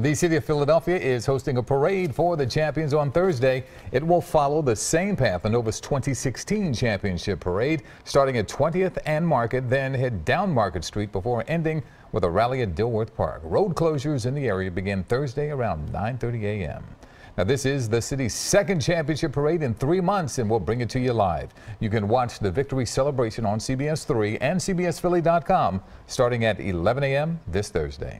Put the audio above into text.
The city of Philadelphia is hosting a parade for the champions on Thursday. It will follow the same path the Nova's 2016 championship parade, starting at 20th and Market, then head down Market Street before ending with a rally at Dilworth Park. Road closures in the area begin Thursday around 9:30 a.m. Now, this is the city's second championship parade in three months, and we'll bring it to you live. You can watch the victory celebration on CBS 3 and CBSPhilly.com starting at 11 a.m. this Thursday.